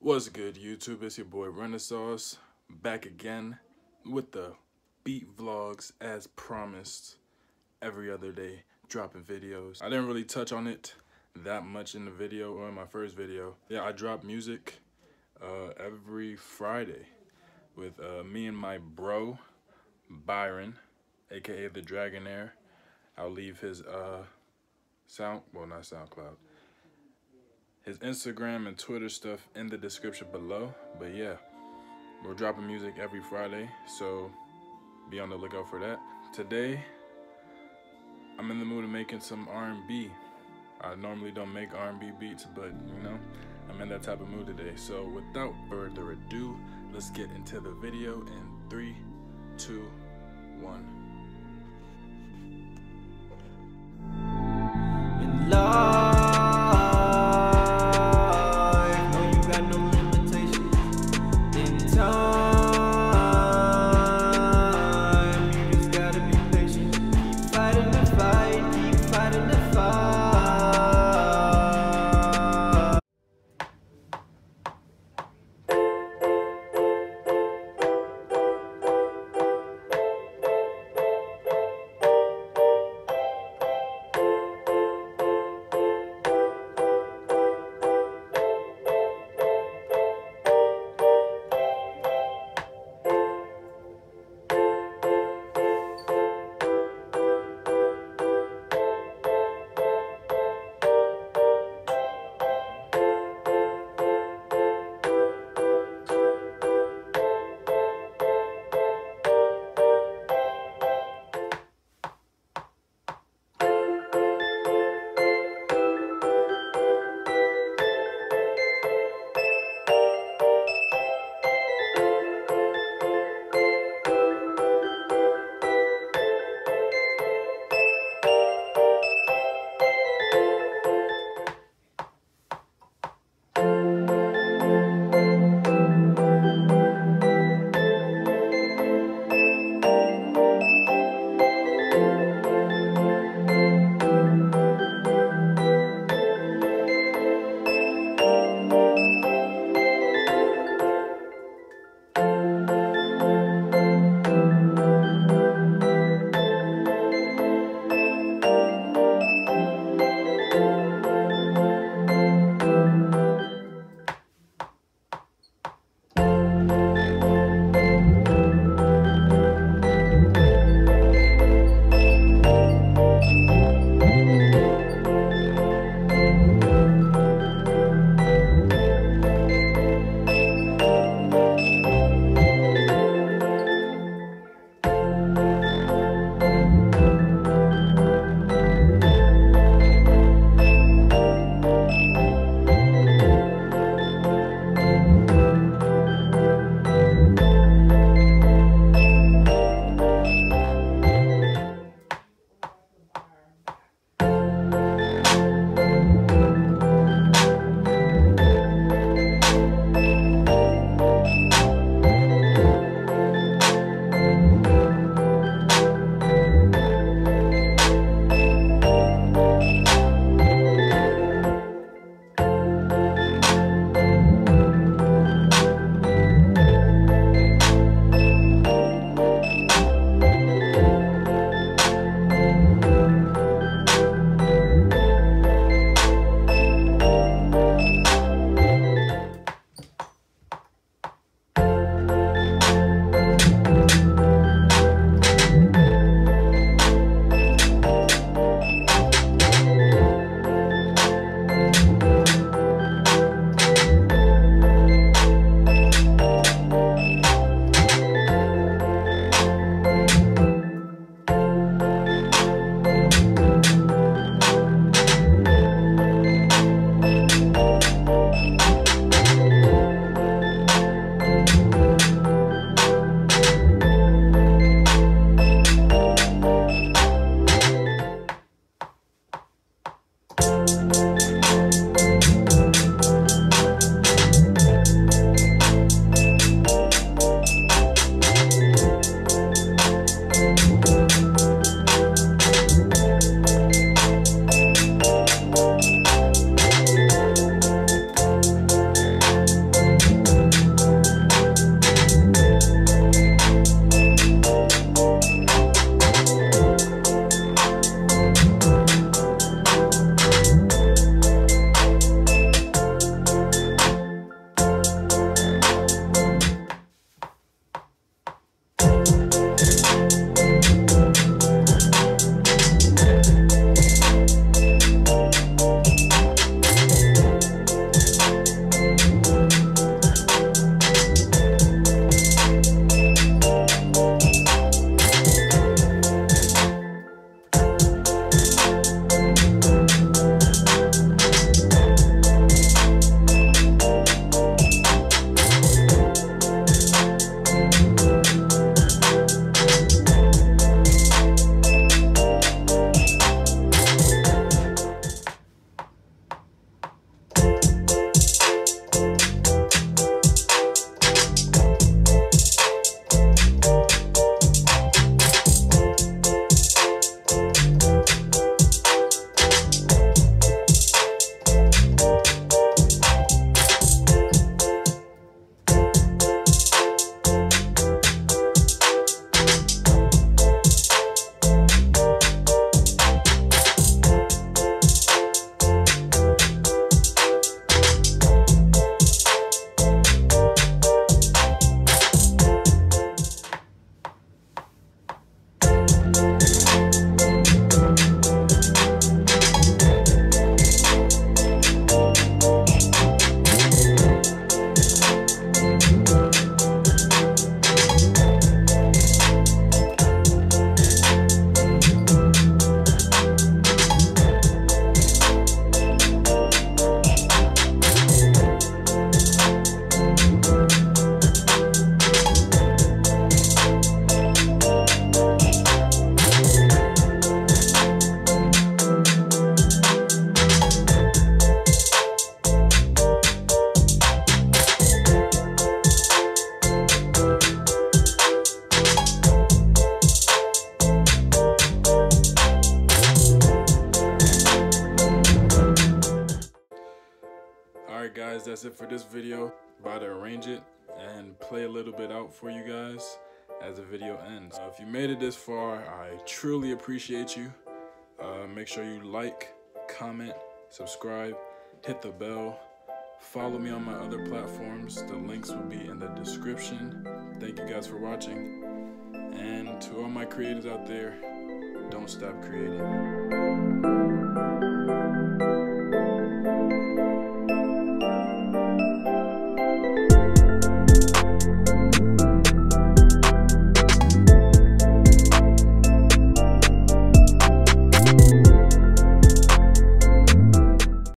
What's good, YouTube? It's your boy Renaissauce back again with the beat vlogs as promised. Every other day, dropping videos. I didn't really touch on it that much in the video or in my first video. Yeah, I drop music uh, every Friday with uh, me and my bro Byron, aka the Dragonaire. I'll leave his uh, sound, well, not SoundCloud his Instagram and Twitter stuff in the description below. But yeah, we're dropping music every Friday, so be on the lookout for that. Today, I'm in the mood of making some R&B. I normally don't make R&B beats, but you know, I'm in that type of mood today. So without further ado, let's get into the video in three, two, one. In life, guys, that's it for this video. About to arrange it and play a little bit out for you guys as the video ends. Uh, if you made it this far, I truly appreciate you. Uh, make sure you like, comment, subscribe, hit the bell, follow me on my other platforms. The links will be in the description. Thank you guys for watching. And to all my creators out there, don't stop creating.